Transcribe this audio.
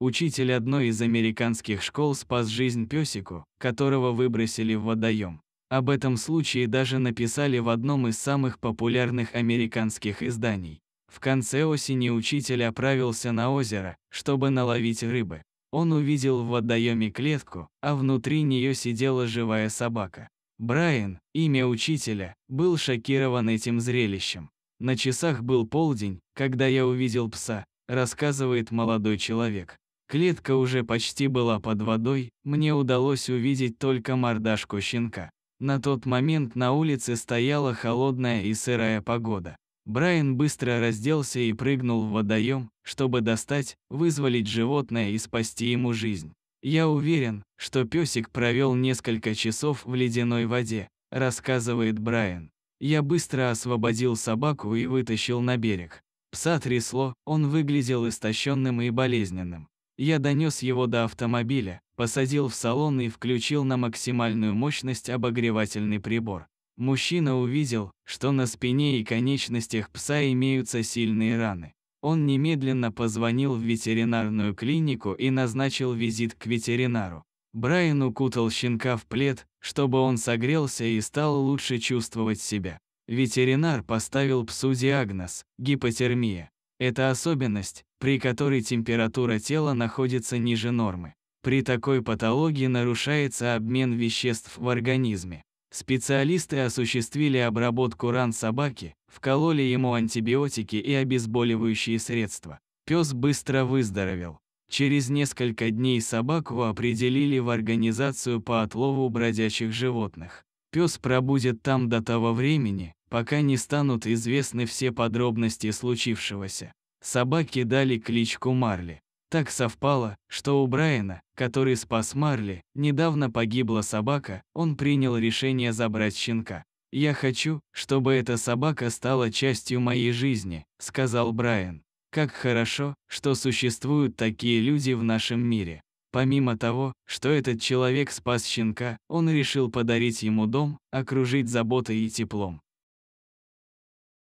учитель одной из американских школ спас жизнь песику, которого выбросили в водоем. Об этом случае даже написали в одном из самых популярных американских изданий. В конце осени учитель отправился на озеро, чтобы наловить рыбы. Он увидел в водоеме клетку, а внутри нее сидела живая собака. Брайан, имя учителя, был шокирован этим зрелищем. На часах был полдень, когда я увидел пса, рассказывает молодой человек. Клетка уже почти была под водой, мне удалось увидеть только мордашку щенка. На тот момент на улице стояла холодная и сырая погода. Брайан быстро разделся и прыгнул в водоем, чтобы достать, вызволить животное и спасти ему жизнь. Я уверен, что песик провел несколько часов в ледяной воде, рассказывает Брайан. Я быстро освободил собаку и вытащил на берег. Пса трясло, он выглядел истощенным и болезненным. Я донес его до автомобиля, посадил в салон и включил на максимальную мощность обогревательный прибор. Мужчина увидел, что на спине и конечностях пса имеются сильные раны. Он немедленно позвонил в ветеринарную клинику и назначил визит к ветеринару. Брайан укутал щенка в плед, чтобы он согрелся и стал лучше чувствовать себя. Ветеринар поставил псу диагноз – гипотермия. Это особенность, при которой температура тела находится ниже нормы. При такой патологии нарушается обмен веществ в организме. Специалисты осуществили обработку ран собаки, вкололи ему антибиотики и обезболивающие средства. Пес быстро выздоровел. Через несколько дней собаку определили в организацию по отлову бродячих животных. Пес пробудет там до того времени, пока не станут известны все подробности случившегося. Собаке дали кличку Марли. Так совпало, что у Брайана, который спас Марли, недавно погибла собака, он принял решение забрать щенка. «Я хочу, чтобы эта собака стала частью моей жизни», — сказал Брайан. «Как хорошо, что существуют такие люди в нашем мире». Помимо того, что этот человек спас щенка, он решил подарить ему дом, окружить заботой и теплом.